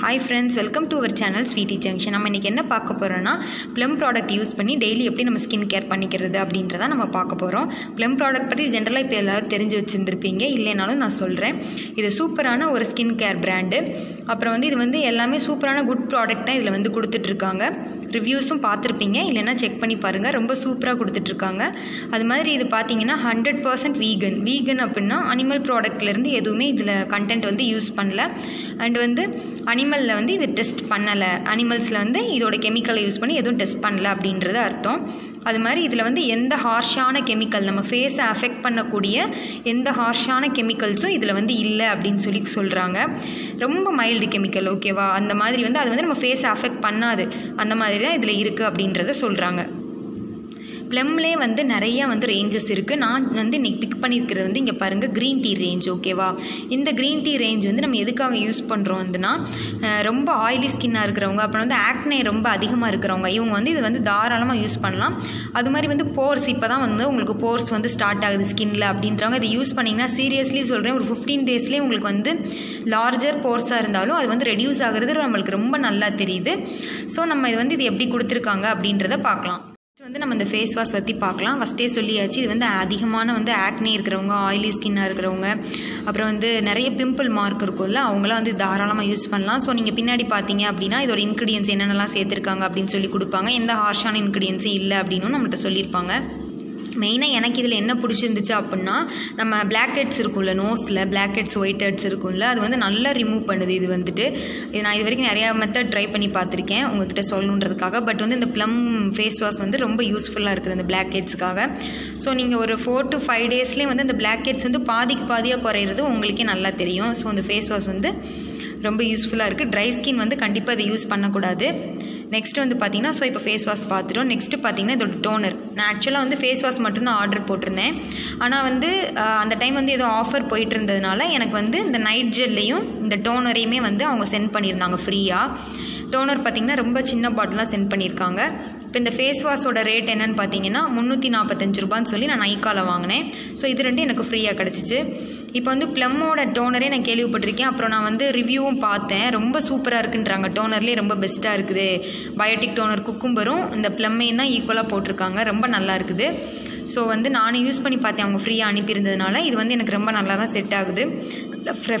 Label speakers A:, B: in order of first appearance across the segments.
A: Hi friends welcome to our channel Sweety Junction நம்ம இன்றைக்கி என்ன பார்க்க போகிறோன்னா ப்ளம் ப்ராடக்ட் யூஸ் பண்ணி டெய்லி எப்படி நம்ம ஸ்கின் கேர் பண்ணிக்கிறது அப்படின்றத நம்ம பார்க்க போகிறோம் ப்ளம் ப்ராடக்ட் பற்றி ஜென்ரலாக இப்போ எல்லோரும் தெரிஞ்சு வச்சுருந்துருப்பீங்க. இல்லைனாலும் நான் சொல்கிறேன் இது சூப்பரான ஒரு ஸ்கின் கேர் பிராண்டு அப்புறம் வந்து இது வந்து எல்லாமே சூப்பரான குட் ப்ராடக்ட் தான் இதில் வந்து கொடுத்துட்ருக்காங்க. ரிவ்யூஸும் பார்த்துருப்பீங்க. இல்லைன்னா செக் பண்ணி பாருங்கள் ரொம்ப சூப்பராக கொடுத்துட்ருக்காங்க. அது மாதிரி இது பார்த்தீங்கன்னா ஹண்ட்ரட் பர்சன்ட் வீகன் வீகன் அப்படின்னா அனிமல் ப்ராடக்ட்லேருந்து எதுவுமே இதில் கண்டென்ட் வந்து யூஸ் பண்ணல. அண்ட் வந்து அனிமலில் வந்து இது டெஸ்ட் பண்ணலை. அனிமல்ஸில் வந்து இதோட கெமிக்கலை யூஸ் பண்ணி எதுவும் டெஸ்ட் பண்ணல அப்படின்றது அர்த்தம். அது மாதிரி இதில் வந்து எந்த ஹார்ஷான கெமிக்கல் நம்ம ஃபேஸை அஃபெக்ட் பண்ணக்கூடிய எந்த ஹார்ஷான கெமிக்கல்ஸும் இதில் வந்து இல்லை அப்படின்னு சொல்லி சொல்கிறாங்க ரொம்ப மைல்டு கெமிக்கல் ஓகேவா அந்த மாதிரி வந்து அது வந்து நம்ம ஃபேஸை அஃபெக்ட் பண்ணாது. அந்த மாதிரி தான் இதில் இருக்குது அப்படின்றத சொல்கிறாங்க ப்ளம்லே வந்து நிறையா வந்து ரேஞ்சஸ் இருக்குது நான் வந்து இன்றைக்கி பிக் பண்ணியிருக்கிறது வந்து இங்கே பாருங்கள் க்ரீன் டீ ரேஞ்ச் ஓகேவா இந்த க்ரீன் டீ ரேஞ்ச் வந்து நம்ம எதுக்காக யூஸ் பண்ணுறோம் வந்துன்னா ரொம்ப ஆயிலி ஸ்கின்னாக இருக்கிறவங்க அப்புறம் வந்து ஆக்னே ரொம்ப அதிகமாக இருக்கிறவங்க இவங்க வந்து இது வந்து தாராளமாக யூஸ் பண்ணலாம். அது மாதிரி வந்து போர்ஸ் இப்போ தான் வந்து உங்களுக்கு போர்ஸ் வந்து ஸ்டார்ட் ஆகுது ஸ்கின்ல அப்படின்றவங்க இதை யூஸ் பண்ணிங்கன்னா சீரியஸ்லி சொல்கிறேன் ஒரு ஃபிஃப்டீன் டேஸ்லேயே உங்களுக்கு வந்து லார்ஜர் போர்ஸாக இருந்தாலும் அது வந்து ரெடியூஸ் ஆகிறது நம்மளுக்கு ரொம்ப நல்லா தெரியுது. ஸோ நம்ம இது வந்து இது எப்படி கொடுத்துருக்காங்க அப்படின்றத பார்க்கலாம். வந்து நம்ம இந்த ஃபேஸ் வாஷ் பற்றி பார்க்கலாம். ஃபஸ்ட்டே சொல்லியாச்சு இது வந்து அதிகமான வந்து ஆக்னி இருக்கிறவங்க ஆயிலி ஸ்கின்னாக இருக்கிறவங்க அப்புறம் வந்து நிறைய பிம்பிள் மார்க் இருக்கும்ல அவங்களாம் வந்து தாராளமாக யூஸ் பண்ணலாம். ஸோ நீங்கள் பின்னாடி பார்த்தீங்க அப்படின்னா இதோட இன்க்ரீடியன்ஸ் என்னென்னலாம் சேர்த்துருக்காங்க அப்படின்னு சொல்லி கொடுப்பாங்க. எந்த ஹார்ஷான இன்க்ரீடியன்ஸும் இல்லை அப்படின்னு நம்மகிட்ட சொல்லியிருப்பாங்க. மெயினாக எனக்கு இதில் என்ன பிடிச்சிருந்துச்சு அப்படின்னா நம்ம பிளாக் ஹெட்ஸ் இருக்கும்ல நோஸில் பிளாக் ஹெட்ஸ் ஒயிட் ஹெட்ஸ் இருக்கும்ல அது வந்து நல்லா ரிமூவ் பண்ணுது இது வந்துட்டு. இது நான் இது வரைக்கும் நிறையா மெத்தட் ட்ரை பண்ணி பார்த்துருக்கேன் உங்ககிட்ட சொல்லணுன்றதுக்காக. பட் வந்து இந்த ப்ளம் ஃபேஸ் வாஷ் வந்து ரொம்ப யூஸ்ஃபுல்லாக இருக்குது அந்த பிளாக் ஹெட்ஸுக்காக ஸோ நீங்கள் ஒரு ஃபோர் டு ஃபைவ் டேஸ்லேயே வந்து அந்த பிளாக் ஹெட்ஸ் வந்து பாதிக்கு பாதியாக குறையிறது உங்களுக்கே நல்லா தெரியும். ஸோ அந்த ஃபேஸ் வாஷ் வந்து ரொம்ப யூஸ்ஃபுல்லாக இருக்குது ட்ரை ஸ்கின் வந்து கண்டிப்பாக அதை யூஸ் பண்ணக்கூடாது. நெக்ஸ்ட் வந்து பார்த்தீங்கன்னா ஸோ இப்போ ஃபேஸ் வாஷ் பார்த்துட்டோம் நெக்ஸ்ட்டு பார்த்தீங்கன்னா இதோட டோனர் நான் ஆக்சுவலாக வந்து ஃபேஸ் வாஷ் மட்டும்தான் ஆர்டர் போட்டிருந்தேன். ஆனால் வந்து அந்த டைம் வந்து ஏதோ ஆஃபர் போயிட்டு இருந்ததுனால எனக்கு வந்து இந்த நைட் ஜெல்லையும் இந்த டோனரையுமே வந்து அவங்க சென்ட் பண்ணியிருந்தாங்க ஃப்ரீயாக டோனர் பார்த்திங்கன்னா ரொம்ப சின்ன பாட்டிலாக சென்ட் பண்ணியிருக்காங்க. இப்போ இந்த ஃபேஸ் வாஷோட ரேட் என்னன்னு பார்த்தீங்கன்னா முந்நூற்றி நாற்பத்தஞ்சு ரூபான்னு சொல்லி நான் நைக்காவில் வாங்கினேன். ஸோ இது ரெண்டும் எனக்கு ஃப்ரீயாக கிடச்சிச்சு. இப்போ வந்து ப்ளம்மோட டோனரே நான் கேள்விப்பட்டிருக்கேன். அப்புறம் நான் வந்து ரிவ்யூவும் பார்த்தேன். ரொம்ப சூப்பராக இருக்குன்றாங்க. டோனர்லேயே ரொம்ப பெஸ்ட்டாக இருக்குது. பயோட்டிக் டோனர் குக்கும்பரும் இந்த ப்ளம்மையும் தான் ஈக்குவலாக போட்டிருக்காங்க. ரொம்ப நல்லா இருக்குது. ஸோ வந்து நானும் யூஸ் பண்ணி பார்த்தேன். அவங்க ஃப்ரீயாக அனுப்பியிருந்ததுனால இது வந்து எனக்கு ரொம்ப நல்லா தான் செட் ஆகுது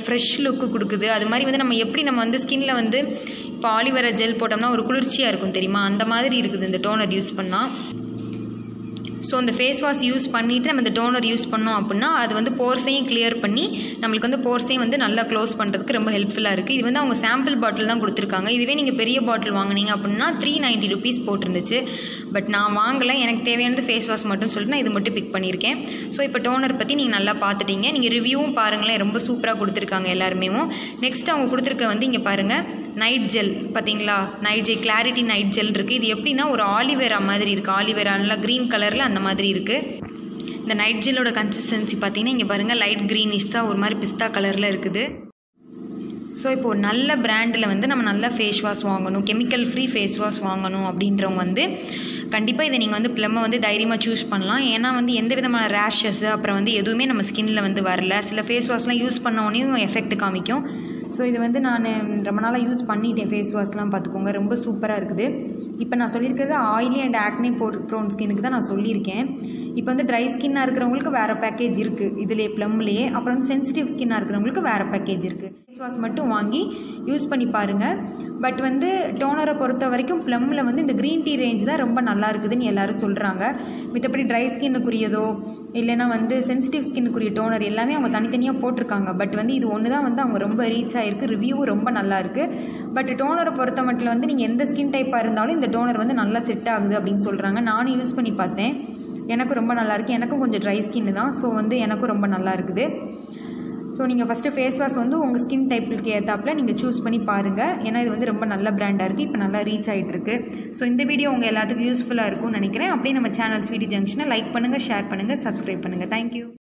A: ஃப்ரெஷ் லுக்கு கொடுக்குது. அது மாதிரி வந்து நம்ம எப்படி நம்ம வந்து ஸ்கின்ல வந்து இப்போ ஆலிவரா ஜெல் போட்டோம்னா ஒரு குளிர்ச்சியாக இருக்கும் தெரியுமா? அந்த மாதிரி இருக்குது இந்த டோனர் யூஸ் பண்ணால் ஸோ அந்த ஃபேஸ் வாஷ் யூஸ் பண்ணிவிட்டு நம்ம இந்த டோனர் யூஸ் பண்ணோம் அப்படின்னா அது வந்து போர்ஸையும் கிளியர் பண்ணி நம்மளுக்கு வந்து போர்ஸையும் வந்து நல்லா க்ளோஸ் பண்ணுறதுக்கு ரொம்ப ஹெல்ப்ஃபுல்லாக இருக்குது இது வந்து அவங்க சாம்பிள் பாட்டில் தான் கொடுத்துருக்காங்க. இதுவே நீங்கள் பெரிய பாட்டில் வாங்கினீங்க அப்படின்னா த்ரீ நைன்ட்டி ருபீஸ் போட்டிருந்துச்சு. பட் நான் வாங்கலை. எனக்கு தேவையானது ஃபேஸ் வாஷ் மட்டும் சொல்லிட்டு நான் இது மட்டும் பிக் பண்ணியிருக்கேன். ஸோ இப்போ டோனர் பற்றி நீங்கள் நல்லா பார்த்துட்டீங்க. நீங்கள் ரிவ்யூவும் பாருங்களேன். ரொம்ப சூப்பராக கொடுத்துருக்காங்க எல்லாருமே நெக்ஸ்ட் அவங்க கொடுத்துருக்க வந்து இங்கே பாருங்கள் நைட் ஜெல் பார்த்தீங்களா? Night gel clarity night gel இருக்குது இது எப்படின்னா ஒரு ஆலிவேரா மாதிரி இருக்குது ஆலிவேரா நல்லா க்ரீன் கலரில் அந்த மாதிரி இருக்குது இந்த நைட் ஜெல்லோட கன்சிஸ்டன்சி பார்த்தீங்கன்னா இங்கே பாருங்கள் லைட் க்ரீனிஷ் தான் ஒரு மாதிரி பிஸ்தா கலரில் இருக்குது. ஸோ இப்போ ஒரு நல்ல பிராண்டில் வந்து நம்ம நல்ல ஃபேஸ் வாஷ் வாங்கணும் கெமிக்கல் ஃப்ரீ ஃபேஸ் வாஷ் வாங்கணும் அப்படின்றவங்க வந்து கண்டிப்பாக இதை நீங்கள் வந்து ப்ளம்மை வந்து தைரியமாக சூஸ் பண்ணலாம். ஏன்னா வந்து எந்த விதமான ரேஷஸ் அப்புறம் வந்து எதுவுமே நம்ம ஸ்கின்னில் வந்து வரல. சில ஃபேஸ் வாஷ்லாம் யூஸ் பண்ண உடனே எஃபெக்ட் காமிக்கும். ஸோ இது வந்து நான் ரொம்ப நாளாக யூஸ் பண்ணிட்டேன் ஃபேஸ் வாஷ்லாம் பார்த்துக்கோங்க ரொம்ப சூப்பராக இருக்குது. இப்போ நான் சொல்லியிருக்கிறது oily and acne pore prone ஸ்கின்னுக்கு தான் நான் சொல்லியிருக்கேன். இப்போ வந்து ட்ரை ஸ்கின்னாக இருக்கிறவங்களுக்கு வேறு பேக்கேஜ் இருக்குது இதிலே ப்ளம்லேயே அப்புறம் வந்து சென்சிட்டிவ் ஸ்கின்னாக இருக்கிறவங்களுக்கு வேறு பேக்கேஜ் இருக்குது ஃபேஸ் வாஷ் மட்டும் வாங்கி யூஸ் பண்ணி பாருங்கள் பட் வந்து டோனரை பொறுத்த வரைக்கும் ப்ளம்மில் வந்து இந்த க்ரீன் டீ ரேஞ்ச் தான் ரொம்ப நல்லா இருக்குதுன்னு எல்லோரும் சொல்கிறாங்க மித்தபடி ட்ரை ஸ்கின்னுக்குரியதோ இல்லைனா வந்து சென்சிட்டிவ் ஸ்கின்னுக்குரிய டோனர் எல்லாமே அவங்க தனித்தனியாக போட்டிருக்காங்க. பட் வந்து இது ஒன்று தான் வந்து அவங்க ரொம்ப ரீச் ஆகிருக்கு ரிவ்யூவும் ரொம்ப நல்லா இருக்குது பட் டோனரை பொறுத்த மட்டும் வந்து நீங்கள் எந்த ஸ்கின் டைப்பாக இருந்தாலும் இந்த டோனர் வந்து நல்லா செட் ஆகுது அப்படின்னு சொல்கிறாங்க நானும் யூஸ் பண்ணி பார்த்தேன். எனக்கும் ரொம்ப நல்லாயிருக்கு எனக்கும் கொஞ்சம் ட்ரை ஸ்கின்னு தான். ஸோ வந்து எனக்கும் ரொம்ப நல்லா இருக்குது. ஸோ நீங்கள் ஃபஸ்ட்டு ஃபேஸ் வாஷ் வந்து உங்கள் ஸ்கின் டைப்புக்கு ஏற்றாப்பில் நீங்கள் சூஸ் பண்ணி பாருங்கள் ஏன்னா இது வந்து ரொம்ப நல்ல பிராண்டாக இருக்குது இப்போ நல்லா ரீச் ஆகிட்டுருக்கு ஸோ இந்த வீடியோ உங்கள் எல்லாத்துக்கும் யூஸ்ஃபுல்லாக இருக்கும்னு நினைக்கிறேன். அப்படியே நம்ம சேனல் ஸ்வீட்டி ஜங்ஷனை லைக் பண்ணுங்கள் ஷேர் பண்ணுங்கள் சப்ஸ்கிரைப் பண்ணுங்கள் தேங்க்யூ